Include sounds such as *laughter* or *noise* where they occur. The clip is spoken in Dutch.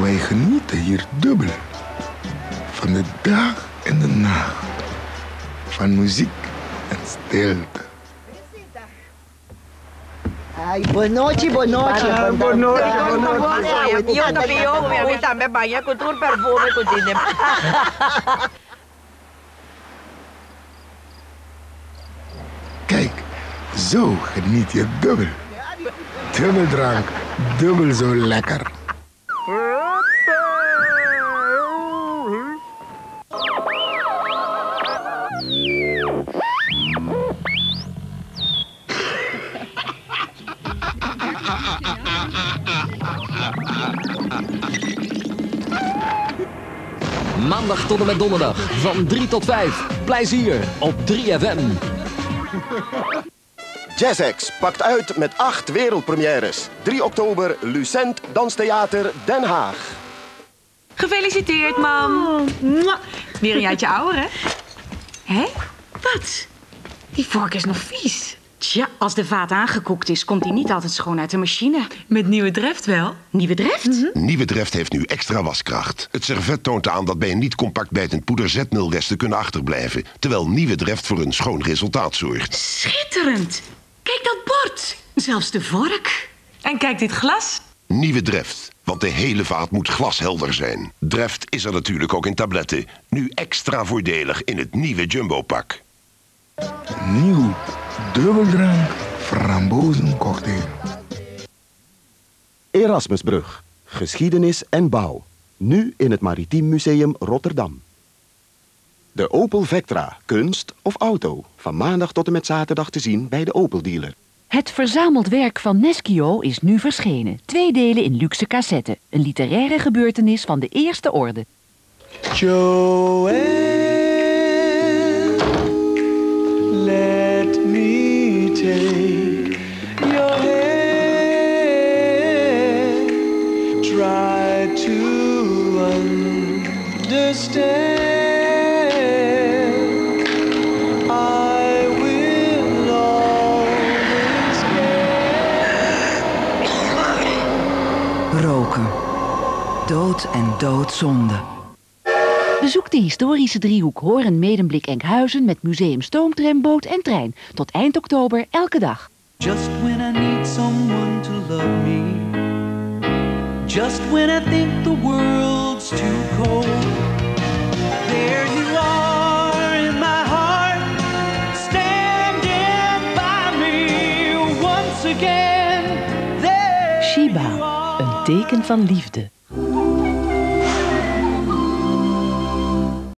wij genieten hier dubbel. Van de dag en de nacht. Van muziek en stilte. Ay, buenas noches, buenas noches. buenas noches, buenas noches. Io capivo, mi amica me bagna con tu perfume così. *laughs* Kijk, zo geniet je dubbel. Dubbeldrank, dubbel zo lekker. Maandag tot en met donderdag van 3 tot 5. Plezier op 3FM. Jazzx pakt uit met acht wereldpremières. 3 oktober, Lucent Danstheater Den Haag. Gefeliciteerd, mam. Weer een jaartje ouder, hè? Hé? Wat? Die vork is nog vies. Tja, als de vaat aangekoekt is, komt hij niet altijd schoon uit de machine. Met nieuwe dreft wel. Nieuwe dreft? Nieuwe Dreft heeft nu extra waskracht. Het servet toont aan dat bij een niet compact bijtend poeder zetmeelresten kunnen achterblijven. Terwijl Nieuwe Dreft voor een schoon resultaat zorgt. Schitterend. Kijk dat bord. Zelfs de vork. En kijk dit glas. Nieuwe Dreft, want de hele vaat moet glashelder zijn. Dreft is er natuurlijk ook in tabletten. Nu extra voordelig in het nieuwe Jumbo-pak. Nieuw dubbeldrank frambozencocktail. Erasmusbrug. Geschiedenis en bouw. Nu in het Maritiem Museum Rotterdam. De Opel Vectra, kunst of auto. Van maandag tot en met zaterdag te zien bij de Opel dealer. Het verzameld werk van Neschio is nu verschenen. Twee delen in luxe cassetten. Een literaire gebeurtenis van de eerste orde. Let Dood en doodzonde. Bezoek de historische driehoek Horen, Medemblik, Enkhuizen met museum Stoomtram, Boot en Trein. Tot eind oktober elke dag. Just when I need someone to love me. Just when I think the world's Shiba, een teken van liefde.